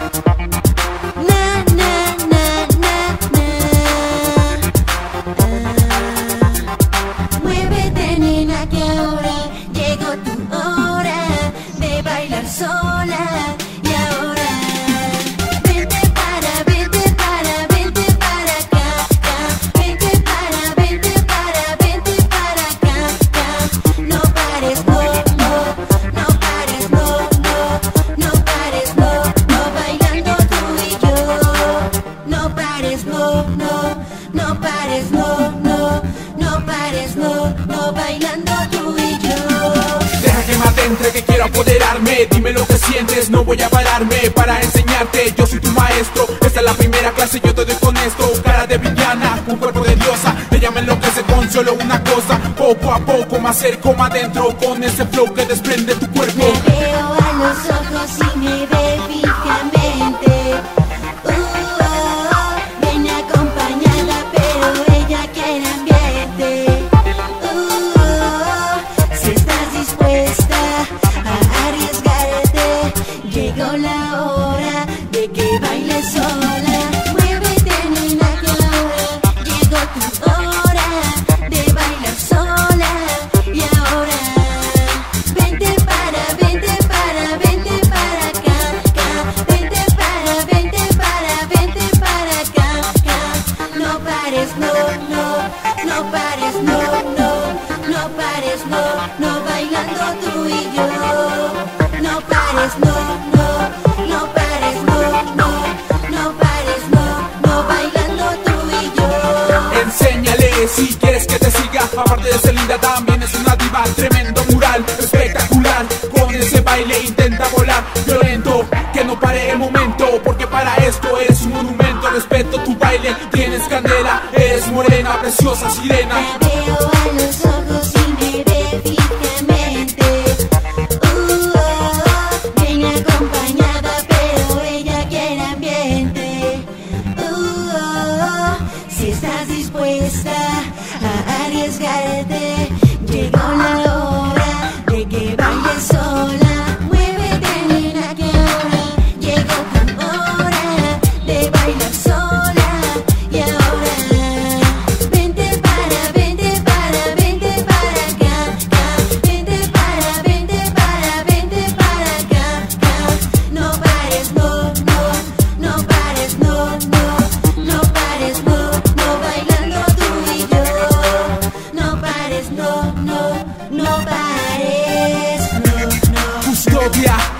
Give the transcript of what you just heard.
Nah, nah, nah, nah, nah. Muévete, nena, que ahora llegó tu hora de bailar sola. Entre que quiero apoderarme. Dime lo que sientes, no voy a pararme Para enseñarte, yo soy tu maestro Esta es la primera clase, yo te doy con esto. Cara de villana, un cuerpo de diosa. Ella me enloquece con solo una cosa. Poco a poco me acerco más adentro Con ese flow que desprende tu cuerpo. Me veo a los ojos y me ve Pues si quieres que te siga Aparte de ser linda también es una diva. Tremendo mural, espectacular. Con ese baile intenta volar. Violento, que no pare el momento Porque para esto eres un monumento. Respeto tu baile, tienes candela Eres morena, preciosa sirena. A los ojos ineréficamente uh -oh. Acompañada pero ella quiere ambiente. Uh -oh. Si estás dispuesta always got it there. Yeah.